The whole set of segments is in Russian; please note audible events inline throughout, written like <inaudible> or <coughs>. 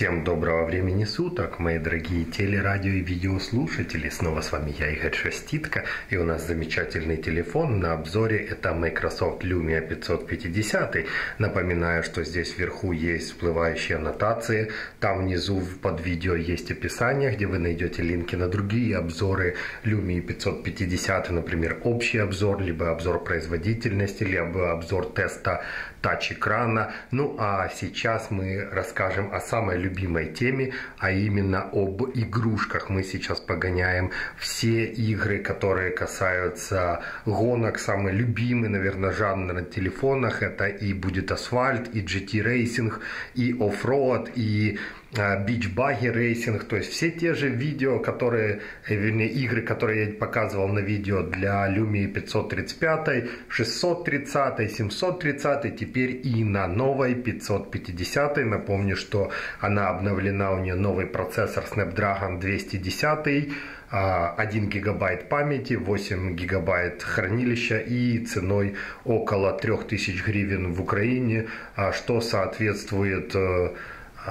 Всем доброго времени суток, мои дорогие телерадио и видеослушатели. Снова с вами я, Игорь Шаститко, и у нас замечательный телефон на обзоре. Это Microsoft Lumia 550. Напоминаю, что здесь вверху есть всплывающие аннотации. Там внизу под видео есть описание, где вы найдете линки на другие обзоры Lumia 550. Например, общий обзор, либо обзор производительности, либо обзор теста тач-экрана. Ну а сейчас мы расскажем о самой любимой теме, а именно об игрушках. Мы сейчас погоняем все игры, которые касаются гонок. Самый любимый, наверное, жанр на телефонах. Это и будет асфальт, и GT Racing, и OffRoad, и Beach Buggy Racing, то есть все те же видео, которые, э, вернее, игры, которые я показывал на видео для Lumia 535, 630, 730, теперь и на новой 550. Напомню, что она обновлена, у нее новый процессор Snapdragon 210, 1 гигабайт памяти, 8 гигабайт хранилища и ценой около 3000 гривен в Украине, а что соответствует э, а,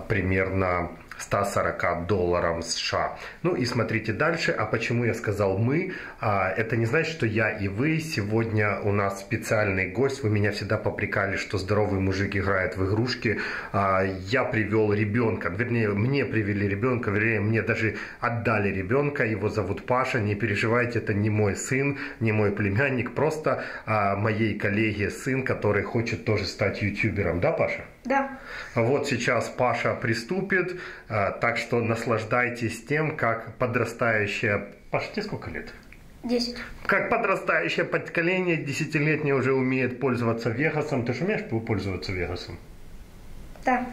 примерно 140 долларам США. Ну и смотрите дальше. А почему я сказал мы? А, это не значит, что я и вы. Сегодня у нас специальный гость. Вы меня всегда попрекали, что здоровый мужик играет в игрушки. А, я привел ребенка. Вернее, мне привели ребенка. Вернее, мне даже отдали ребенка. Его зовут Паша. Не переживайте, это не мой сын, не мой племянник. Просто а, моей коллеги сын, который хочет тоже стать ютубером. Да, Паша? Да. Вот сейчас Паша приступит, а, так что наслаждайтесь тем, как подрастающая... Паша, тебе сколько лет? Десять. Как подрастающее поколение, десятилетнее уже умеет пользоваться Вегасом. Ты же умеешь пользоваться Вегасом? Да.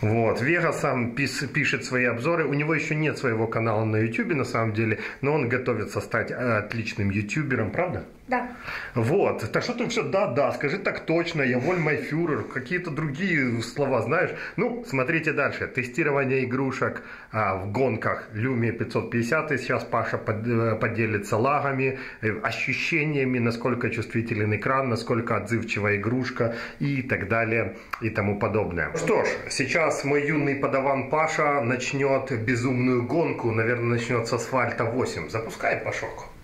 Вот, Вегасом пишет свои обзоры. У него еще нет своего канала на YouTube, на самом деле, но он готовится стать э, отличным ютубером, правда? Да. Вот. Так что ты все, да, да, скажи так точно, я воль мой фюрер, какие-то другие слова знаешь. Ну, смотрите дальше. Тестирование игрушек а, в гонках Lumia 550. И сейчас Паша под, э, поделится лагами, э, ощущениями, насколько чувствителен экран, насколько отзывчивая игрушка и так далее и тому подобное. Что ж, сейчас мой юный подаван Паша начнет безумную гонку. Наверное, начнет с асфальта 8. Запускай, Пашок.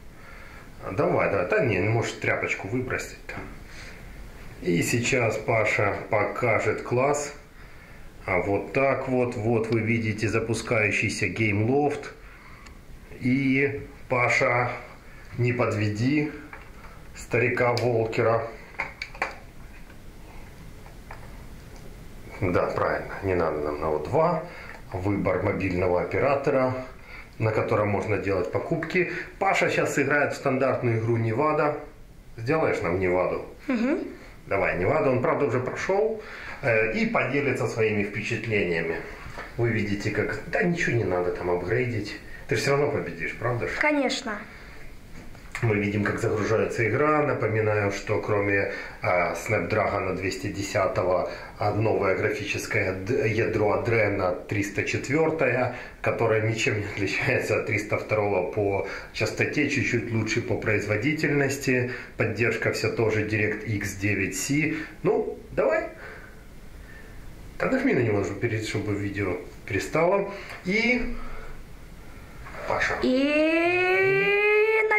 Давай, давай. Да не, может тряпочку выбросить-то. И сейчас Паша покажет класс. А вот так вот, вот вы видите запускающийся GameLoft. И Паша, не подведи старика Волкера. Да, правильно, не надо нам на O2. Выбор мобильного оператора на котором можно делать покупки. Паша сейчас играет в стандартную игру Невада. Сделаешь нам Неваду? Угу. Давай, Неваду. Он, правда, уже прошел. Э, и поделится своими впечатлениями. Вы видите, как... Да ничего не надо там апгрейдить. Ты же все равно победишь, правда? Конечно. Мы видим, как загружается игра. Напоминаю, что кроме э, Snapdragon 210 а новое графическое ядро Adreno 304, которое ничем не отличается от 302 по частоте, чуть-чуть лучше по производительности. Поддержка все тоже DirectX 9C. Ну, давай. Да нажми на него, чтобы видео перестало. И... Паша. И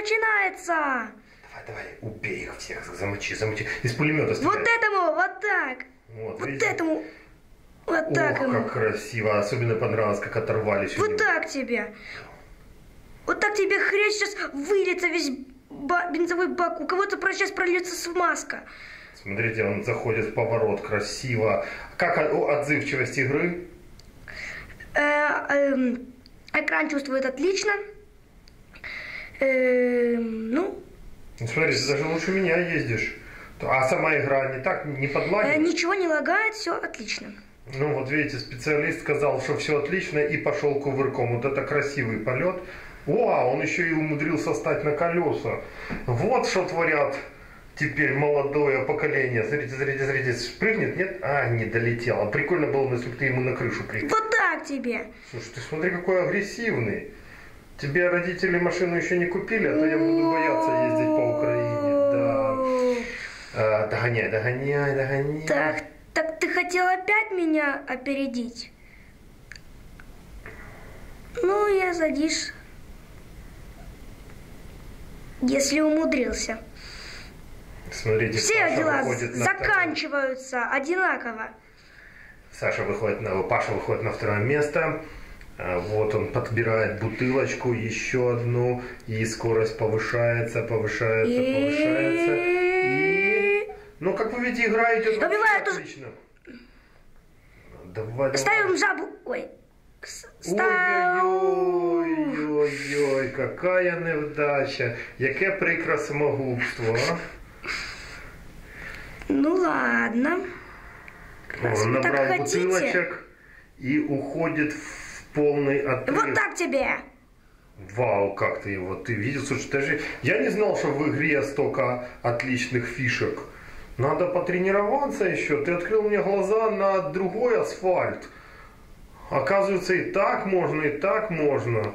начинается! Давай, давай, убей их всех, замочи, замочи. Из пулемета стреляй. Вот этому, вот так. Вот, вот этому. Вот так Ох, ему. как красиво. Особенно понравилось, как оторвались. Вот так тебе. Вот так тебе хрень сейчас выльется весь ба бензовой бак. У кого-то сейчас прольется смазка. Смотрите, он заходит в поворот красиво. Как отзывчивость игры? Э, э, экран чувствует отлично. Э, ну. ну. Смотри, ты даже лучше меня ездишь. А сама игра не так, не подлагивает? Э, ничего не лагает, все отлично. Ну вот видите, специалист сказал, что все отлично и пошел кувырком. Вот это красивый полет. О, а он еще и умудрился стать на колеса. Вот что творят теперь молодое поколение. Смотрите, смотрите, смотрите, спрыгнет, нет? А, не долетел. А прикольно было бы, если бы ты ему на крышу прыгнул. Вот так тебе. Слушай, ты смотри, какой агрессивный. Тебе родители машину еще не купили, а то я буду бояться ездить по Украине. Да. А, догоняй, догоняй, догоняй. Так, так ты хотел опять меня опередить? Ну, я задишь. Если умудрился. Смотрите, Все Паша дела выходит на второе- заканчиваются одинаково. Саша выходит на, Паша выходит на второе место. А, Вот он подбирает бутылочку, еще одну, и скорость повышается, повышается, повышается. И... Ну, как вы видите, игра идет Добивает отлично. Давай, давай. Ставим жабу. Ой. Ой-ой-ой, какая невдача. Яке прикре самогубство, а? Ну ладно. Он набрал бутылочек и уходит в полный отрыв. Вот так тебе. Вау, как ты его, ты видел? Слушай, даже я не знал, что в игре столько отличных фишек. Надо потренироваться еще. Ты открыл мне глаза на другой асфальт. Оказывается, и так можно, и так можно.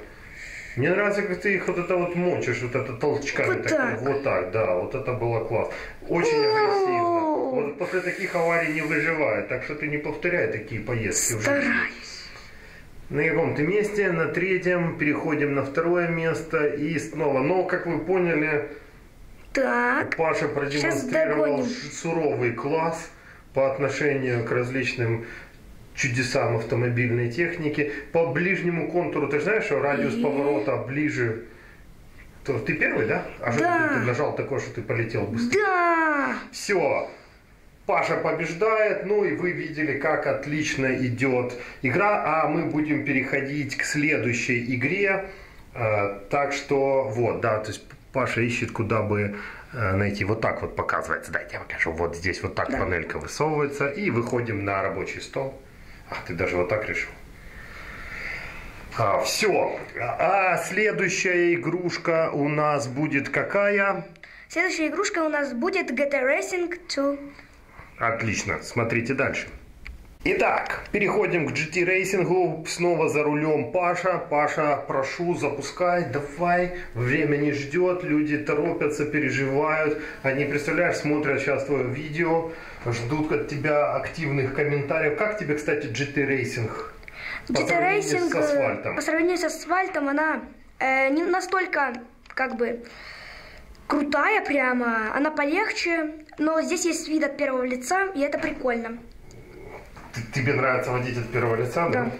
Мне нравится, как ты их вот это вот мочишь, вот это толчками. Вот такими. так. Вот так, да, вот это было класс. Очень агрессивно. Вот после таких аварий не выживает, так что ты не повторяй такие поездки в жизни. На каком то месте? На третьем. Переходим на второе место. И снова. Но, как вы поняли, Так. Паша продемонстрировал суровый класс по отношению к различным чудесам автомобильной техники. По ближнему контуру, ты знаешь, что радиус И- поворота ближе... То ты первый, да? А что Да. ты, ты нажал такое, что ты полетел быстрее? Да. Все. Паша побеждает, ну и вы видели, как отлично идет игра, а мы будем переходить к следующей игре. Э, Так что вот, да, то есть Паша ищет, куда бы э, найти. Вот так вот показывается. Дайте я покажу. Вот здесь вот так Да. панелька высовывается. И выходим на рабочий стол. А, ты даже вот так решил. А, все. А следующая игрушка у нас будет какая? Следующая игрушка у нас будет GT Racing 2. Отлично, смотрите дальше. Итак, переходим к GT Racing 'у. Снова за рулем Паша. Паша, прошу, запускай, давай. Время не ждет, люди торопятся, переживают. Они, представляешь, смотрят сейчас твое видео, ждут от тебя активных комментариев. Как тебе, кстати, GT Racing? По GT Racing с э, асфальтом. по сравнению с асфальтом она э, не настолько как бы крутая прямо, она полегче, но здесь есть вид от первого лица, и это прикольно. Т- Тебе нравится водить от первого лица, да? Да.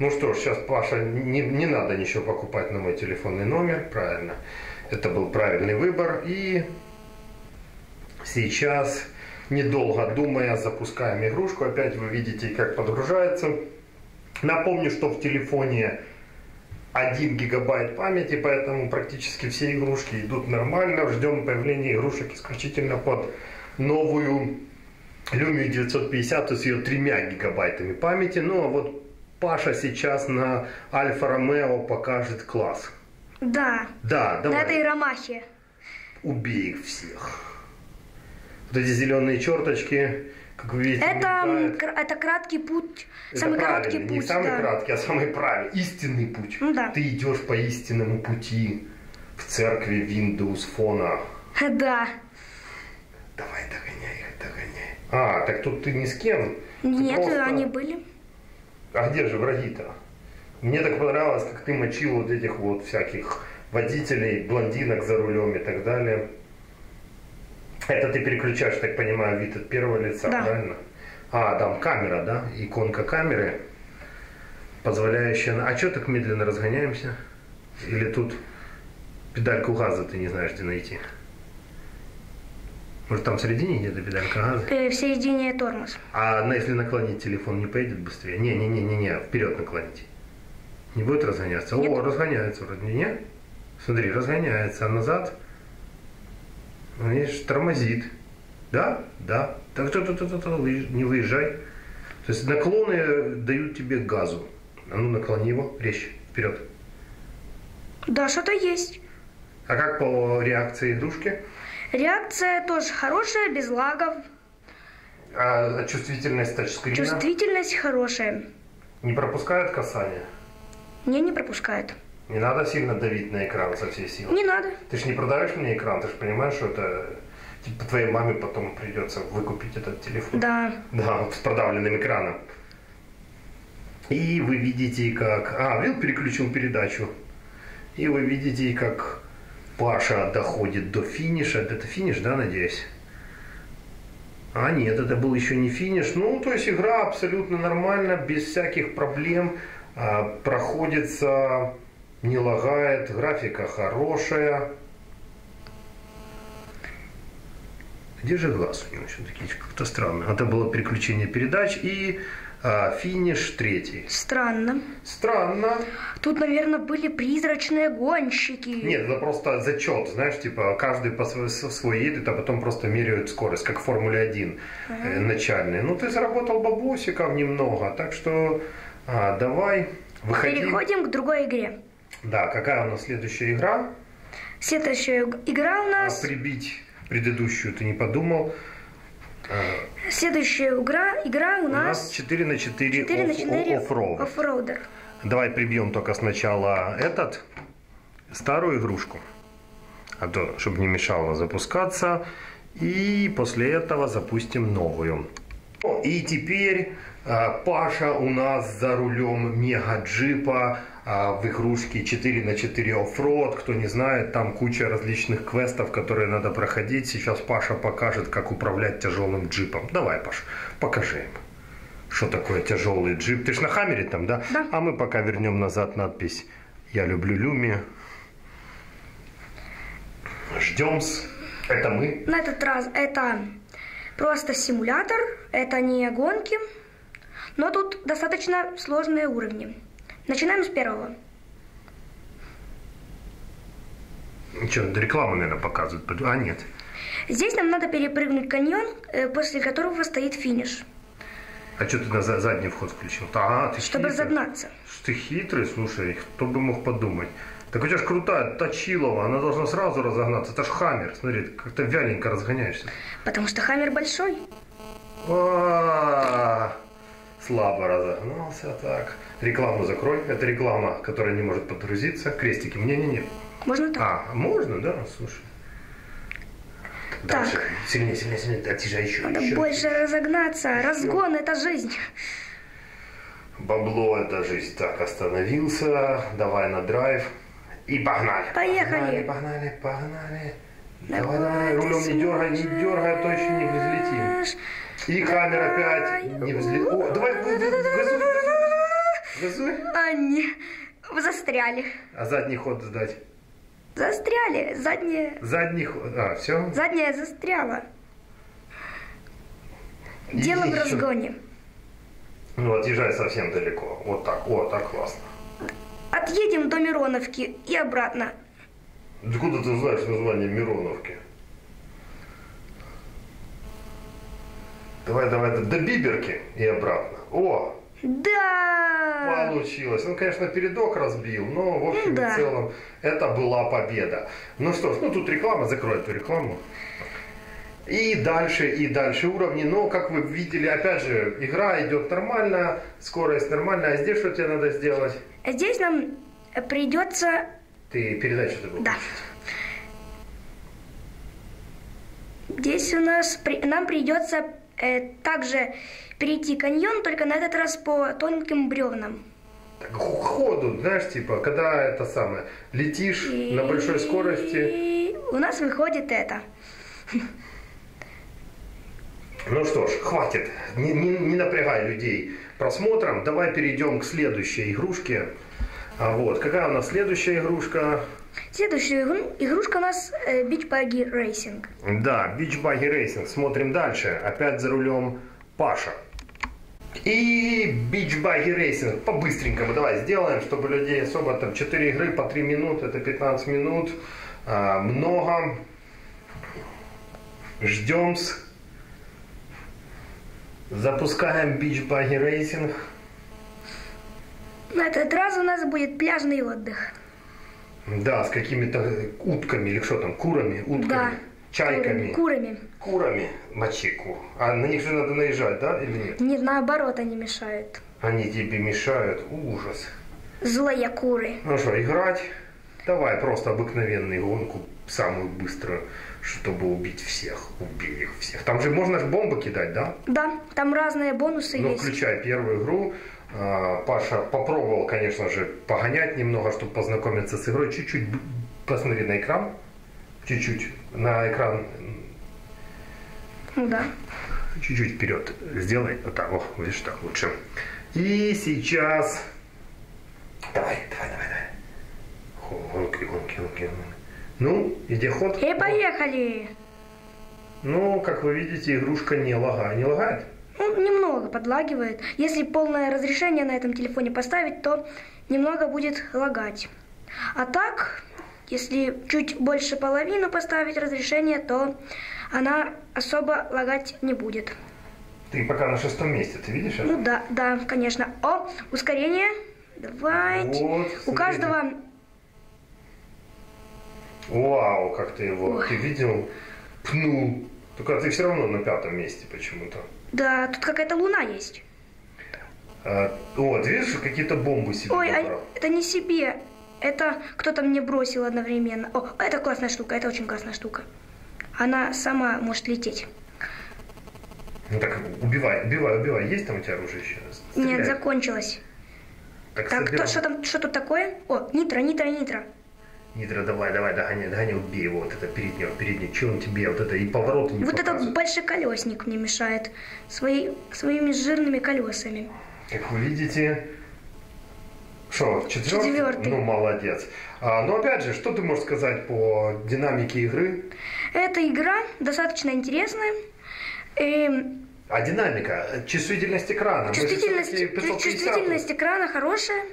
Ну что ж, сейчас, Паша, не, не надо ничего покупать на мой телефонный номер, правильно. Это был правильный выбор. И сейчас, недолго думая, запускаем игрушку. Опять вы видите, как подгружается. Напомню, что в телефоне 1 гигабайт памяти, поэтому практически все игрушки идут нормально. Ждем появления игрушек исключительно под новую Lumia 950 с ее тремя гигабайтами памяти. Ну а вот Паша сейчас на Альфа Ромео покажет класс. Да, Да, на давай, этой ромахе. убей их всех. Вот эти зеленые черточки, как вы видите, Это, это краткий путь, Это самый правильный, короткий не путь. самый да. краткий, а самый правильный, истинный путь. Ну да. Ты идешь по истинному пути в церкви Windows фона. <laughs> Да. Давай, догоняй их, догоняй. А, так тут ты ни с кем? Ты Нет, просто- они были. А где же враги-то? Мне так понравилось, как ты мочил вот этих вот всяких водителей, блондинок за рулем и так далее. Это ты переключаешь, так понимаю, вид от первого лица, Да. правильно? А, там камера, да? Иконка камеры, позволяющая... А что так медленно разгоняемся? Или тут педальку газа ты не знаешь, где найти? Может, там в середине где-то педалька газа? Э, в середине тормоз. А на- если наклонить телефон, не поедет быстрее? Не-не-не-не-не, вперед наклоните. Не будет разгоняться? О, Нет. разгоняется вроде, не? Смотри, разгоняется, а назад? Ну, Видишь, тормозит. Да? Да. Так то, то, то, то, то, не выезжай. То есть наклоны дают тебе газу. А ну наклони его, резче, вперед. Да, что-то есть. А как по реакции игрушки? Реакция тоже хорошая, без лагов. А чувствительность тачскрина Чувствительность хорошая. не пропускает касание? Не, не пропускает. Не надо сильно давить на экран со всей силы. Не надо. Ты же не продавишь мне экран, ты же понимаешь, что это типа твоей маме потом придется выкупить этот телефон. Да. Да, с продавленным экраном. И вы видите, как... А, Вил переключил передачу. И вы видите, как Паша доходит до финиша. Это финиш, да, надеюсь? А нет, это был еще не финиш. Ну, то есть игра абсолютно нормально, без всяких проблем. А, проходится, не лагает, графика хорошая. Где же глаз у него все-таки? Как-то странно. Это было переключение передач и а, финиш третий. Странно. Странно. Тут, наверное, были призрачные гонщики. Нет, это просто зачет, знаешь, типа каждый по свой, свой едет, а потом просто меряют скорость, как в Формуле 1 э, начальной. Ну, ты заработал бабусиков немного, так что а, давай, выходи. Переходим к другой игре. Да, какая у нас следующая игра? Следующая игра у А, нас... прибить предыдущую ты не подумал. А, Следующая игра, игра у у нас нас 4 на 4, 4 на 4 OffRoad. offroader. Давай прибьем только сначала этот, старую игрушку, а то, чтобы не мешало запускаться. И после этого запустим новую. И теперь а, Паша у нас за рулем мега-джипа а, в игрушке 4 на 4 OffRoad. Кто не знает, там куча различных квестов, которые надо проходить. Сейчас Паша покажет, как управлять тяжелым джипом. Давай, Паш, покажи им. Что такое тяжелый джип? Ты ж на хаммере там, да? Да. А мы пока вернем назад надпись «Я люблю Люми». Ждем. Это мы. На этот раз это просто симулятор, это не гонки, но тут достаточно сложные уровни. Начинаем с первого. Что, рекламу, наверное, показывают. А, нет. Здесь нам надо перепрыгнуть каньон, э, после которого стоит финиш, А что ты на за- задний вход включил? А, ты чтобы хитрый. разогнаться. Ты хитрый, слушай, кто бы мог подумать. Так у тебя ж крутая Точилова, она должна сразу разогнаться. Это ж хаммер, смотри, ты как-то вяленько разгоняешься. Потому что хаммер большой. А, Слабо разогнался так. Рекламу закрой. Это реклама, которая не может подгрузиться. Крестики. Не-не-не. Можно так? А, можно, да? Слушай. Так. Дальше. Сильнее, сильнее, сильнее. Так, тише, еще, Надо еще. больше разогнаться. Разгон это жизнь. Бабло это жизнь. Так, остановился. Давай на драйв. И погнали. Поехали. Погнали, погнали, погнали. Давай, Давай, рулем не дергай, не дергай, а то еще не взлетим. И камера опять не взлетит. О, давай, газуй, газуй. Газуй. А, не. Вы застряли. А задний ход сдать. Застряли. Задняя... Задний ход. А, все? Задняя застряла. Дело в разгоне. Ну, отъезжай совсем далеко. Вот так. О, так классно. Отъедем до Мироновки и обратно. Откуда ты знаешь название Мироновки? Давай, давай, до- Биберки и обратно. О, Да! получилось. Он, конечно, передок разбил, но, в общем Да. и целом, это была победа. Ну что ж, ну тут реклама, закрой эту рекламу. И дальше, и дальше уровни. Но, как вы видели, опять же, игра идет нормально, скорость нормальная. А здесь что тебе надо сделать? Здесь нам придется... Ты передачу забыл Да. включить. Здесь у нас... Нам придется э, также перейти каньон, только на этот раз по тонким бревнам. Так, ходу, знаешь, типа, когда это самое, летишь на большой скорости. И у нас выходит это. Ну что ж, хватит, не, не- не напрягай людей просмотром. Давай перейдем к следующей игрушке. А вот, какая у нас следующая игрушка? Следующая игру- игрушка у нас э, Beach Buggy Racing. Да, Beach Buggy Racing. Смотрим дальше. Опять за рулем Паша. И Beach Buggy Racing. По-быстренькому давай сделаем, чтобы людей особо там 4 игры по 3 минуты, это 15 минут. А, много. Ждем. Запускаем Beach Buggy Racing. На этот раз у нас будет пляжный отдых. Да, с какими-то утками или что там, курами, утками, Да. чайками, Курами. курами, мочи кур. А на них же надо наезжать, да, или нет? Нет, наоборот, они мешают. Они тебе мешают. Ужас. Злые куры. Ну что, играть? Давай просто обыкновенную гонку, самую быструю, чтобы убить всех. Убей их всех. Там же можно ж бомбы кидать, да? Да, там разные бонусы Ну, есть. включай первую игру. А, Паша попробовал, конечно же, погонять немного, чтобы познакомиться с игрой. Чуть-чуть посмотри на экран. Чуть-чуть на экран Ну да. чуть-чуть вперед сделай. Вот так, о, видишь, так лучше. И сейчас... Давай, давай, давай, давай. Гонки, гонки, гонки. гонки. Ну, иди ход. И поехали. Ну, как вы видите, игрушка не лагает. Не лагает? Ну, немного подлагивает. Если полное разрешение на этом телефоне поставить, то немного будет лагать. А так, если чуть больше половины поставить разрешение, то она особо лагать не будет. Ты пока на шестом месте, ты видишь это? Ну да, да, конечно. О, ускорение. Давайте. Вот, У смотри. каждого... Вау, как ты его, Ой. ты видел? Пнул. Только ты все равно на пятом месте почему-то. Да, тут какая-то луна есть. А, вот, видишь, какие-то бомбы себе Ой, а это не себе. Это кто-то мне бросил одновременно. О, это классная штука, это очень классная штука. Она сама может лететь. Ну так, убивай, убивай, убивай. Есть там у тебя оружие еще? Стреляй. Нет, закончилась. Так, Так, собирай. кто, что там, что тут такое? О, нитро, нитро, нитро. Нитро, давай, давай, догоняй, догоняй, убей его, вот это переднее, переднее, что он тебе, вот это, и повороты не вот этот показывает. большой колесник мне мешает свои, своими жирными колесами. Как вы видите, что, четвертый? Четвертый. Ну, молодец. А, но опять же, что ты можешь сказать по динамике игры? Эта игра достаточно интересная. Эм, А динамика, чувствительность экрана. Чувствительность, всё-таки 550. чувствительность экрана хорошая,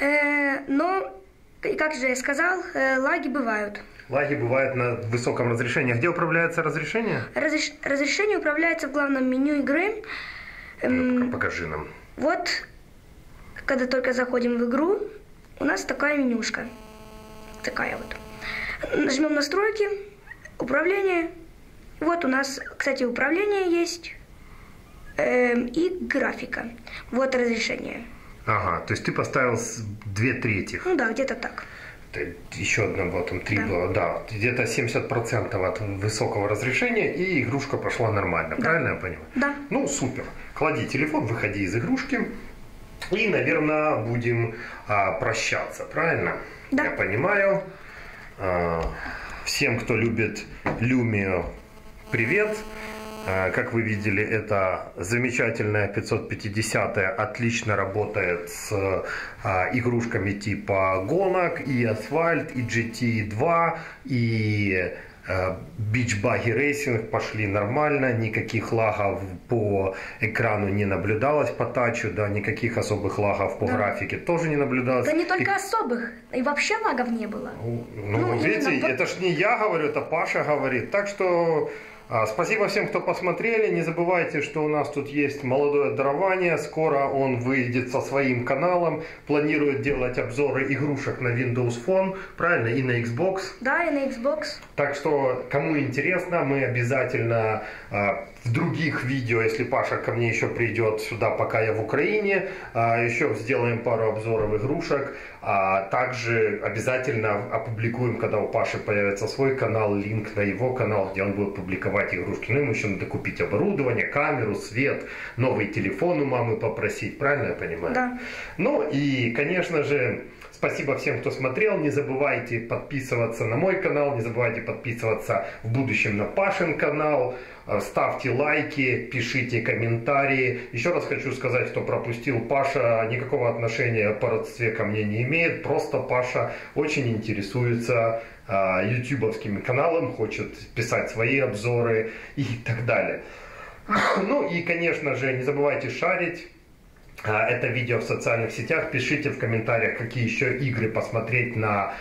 э, но, и как же я сказал, э, лаги бывают. Лаги бывают на высоком разрешении. А Где управляется разрешение? Разреш- разрешение управляется в главном меню игры. Ну-ка, покажи нам. Вот, когда только заходим в игру, у нас такая менюшка. Такая вот. Нажмем настройки, управление. Вот у нас, кстати, управление есть. эм, и графика. Вот разрешение. Ага, то есть ты поставил две трети. Ну да, где-то так. Еще одна была, там три Да. было, да. Где-то 70% от высокого разрешения, и игрушка пошла нормально. Правильно я понимаю? Да. Ну, супер. Клади телефон, выходи из игрушки. И, наверное, будем а, прощаться, правильно? Да. Я понимаю. А, всем, кто любит Lumio, привет. А, Как вы видели, это замечательная 550 отлично работает с а, игрушками типа гонок, и асфальт, и GT2, и э, Beach Buggy Racing пошли нормально, никаких лагов по экрану не наблюдалось по тачу, да, никаких особых лагов по Да. графике тоже не наблюдалось. Да не И- только особых, и вообще лагов не было. ну, Ну, видите, именно это ж не я говорю, это Паша говорит. Так что спасибо всем, кто посмотрели. Не забывайте, что у нас тут есть молодое дарование. Скоро он выйдет со своим каналом. Планирует делать обзоры игрушек на Windows Phone, правильно, и на Xbox. Да, и на Xbox. Так что, кому интересно, мы обязательно а, в других видео, если Паша ко мне еще придет сюда, пока я в Украине, а, еще сделаем пару обзоров игрушек. А также обязательно опубликуем, когда у Паши появится свой канал, линк на его канал, где он будет публиковать игрушки. Ну, ему еще надо купить оборудование, камеру, свет, новый телефон у мамы попросить, правильно я понимаю? Да. Ну и, конечно же, спасибо всем, кто смотрел. Не забывайте подписываться на мой канал, не забывайте подписываться в будущем на Пашин канал. Э, Ставьте лайки, пишите комментарии. Еще раз хочу сказать, кто пропустил, Паша никакого отношения по родстве ко мне не имеет. Просто Паша очень интересуется а, ютубовским каналом, хочет писать свои обзоры и так далее. <coughs> Ну и, конечно же, не забывайте шарить это видео в социальных сетях. Пишите в комментариях, какие еще игры посмотреть на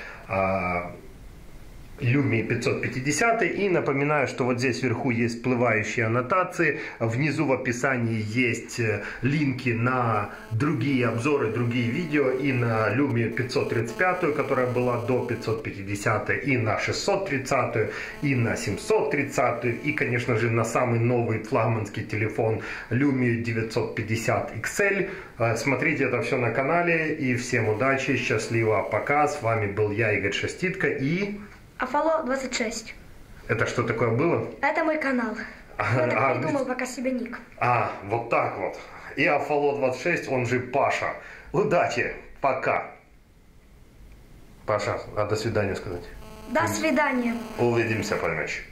Lumia 550. И напоминаю, что вот здесь вверху есть всплывающие аннотации. Внизу в описании есть э, линки на другие обзоры, другие видео. И на Lumia 535, которая была до 550, и на 630, и на 730, и, конечно же, на самый новый флагманский телефон Lumia 950 XL. Смотрите это все на канале. И всем удачи, счастливо, пока. С вами был я, Игорь Шаститко. И... Афало 26. Это что такое было? Это мой канал. А, Я так а, придумал пока себе ник. А, вот так вот. И Афало 26, он же Паша. Ну, Удачи, пока. Паша, а до свидания сказать. До свидания. Увидимся, поймешь.